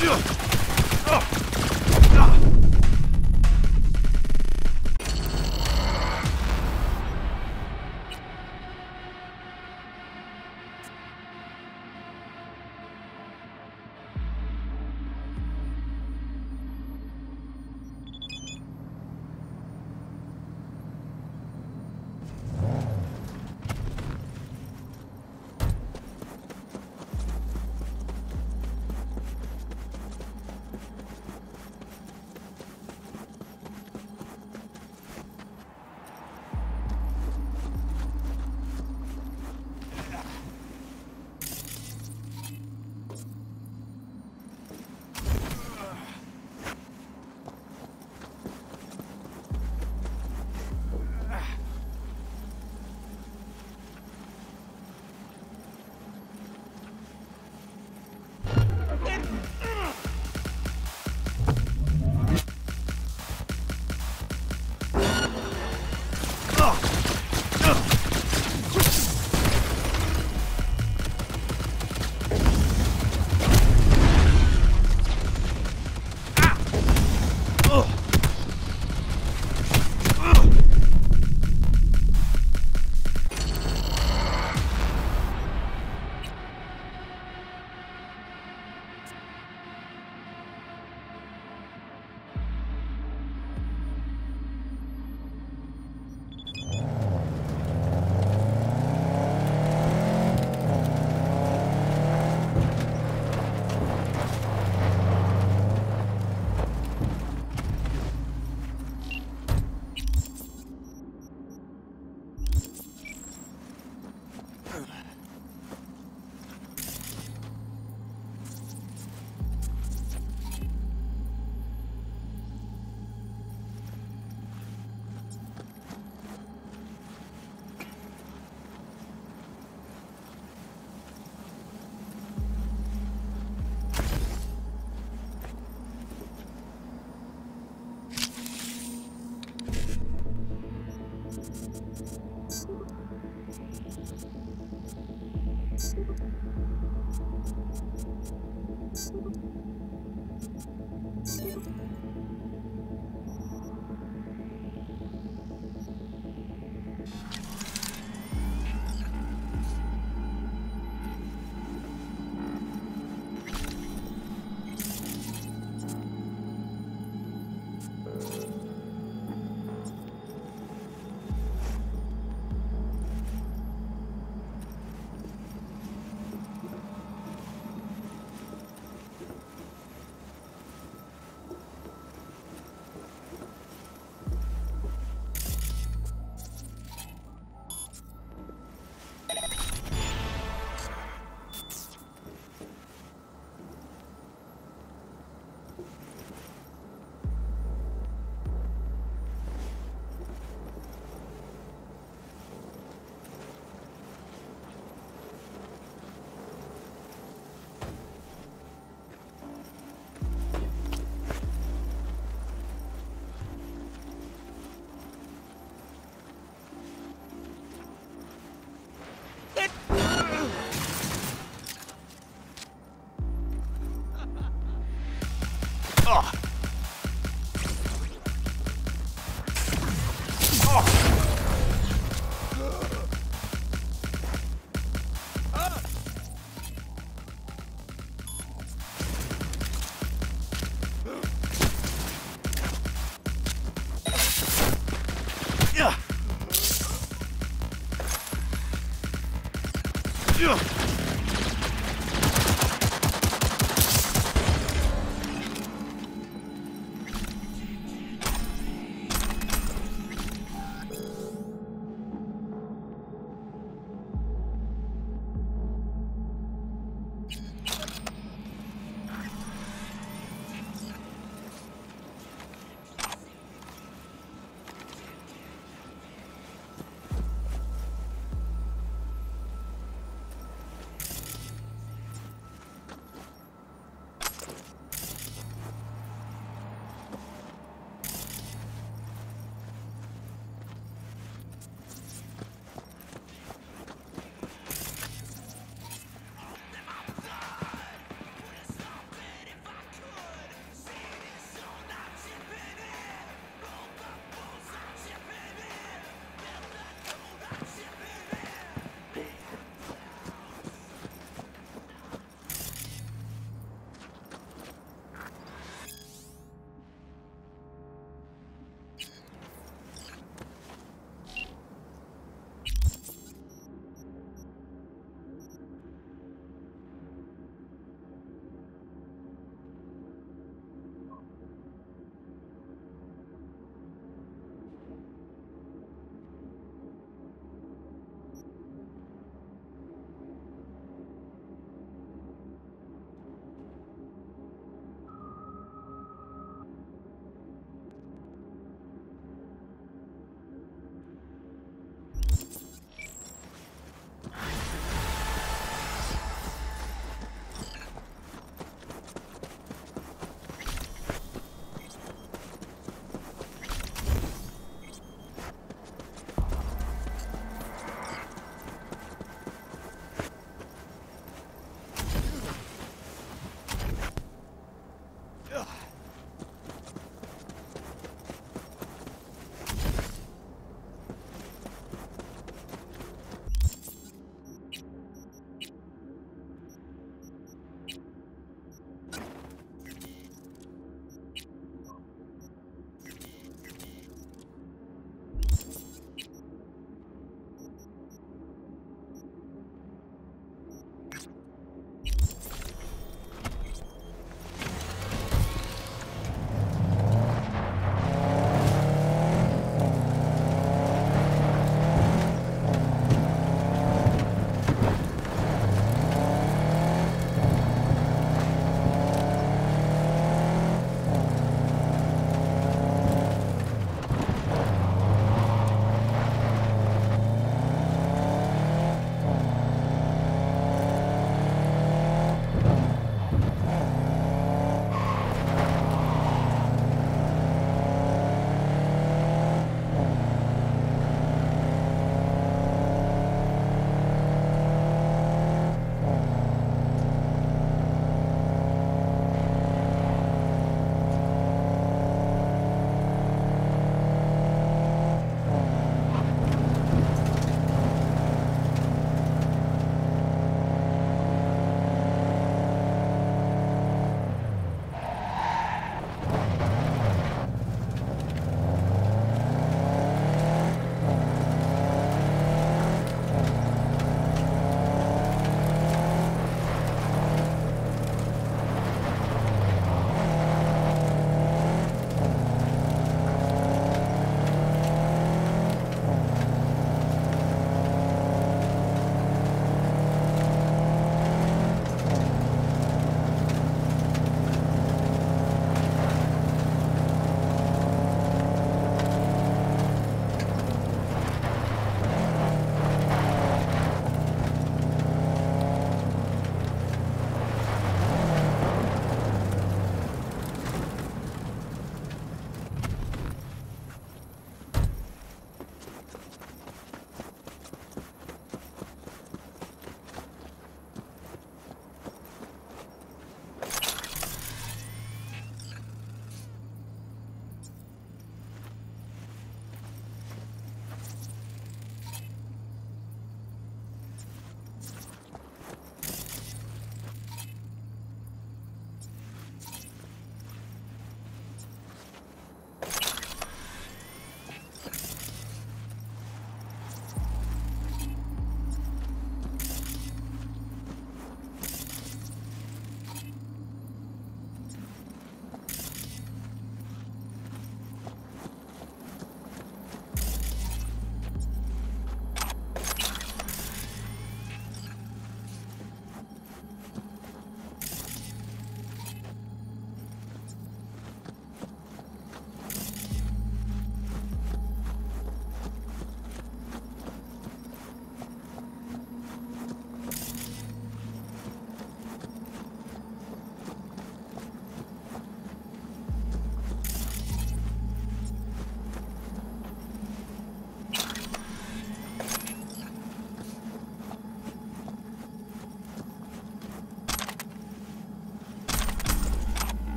Oh.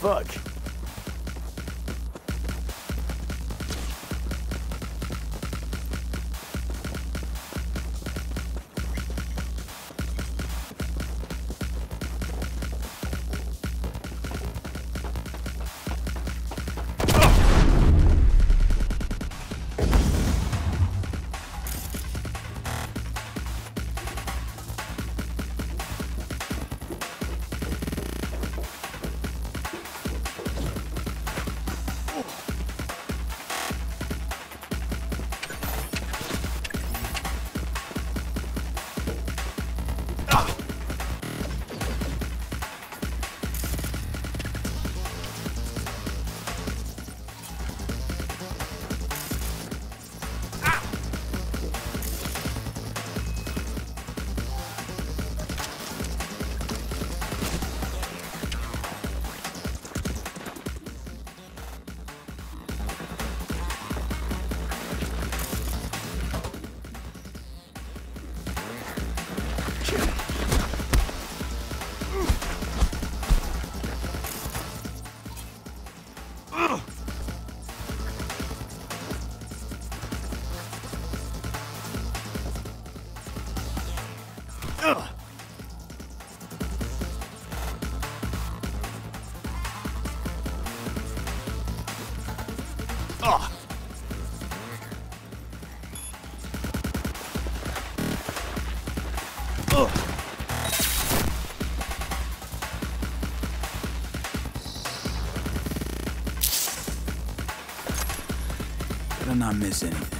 Fuck. Better not miss anything.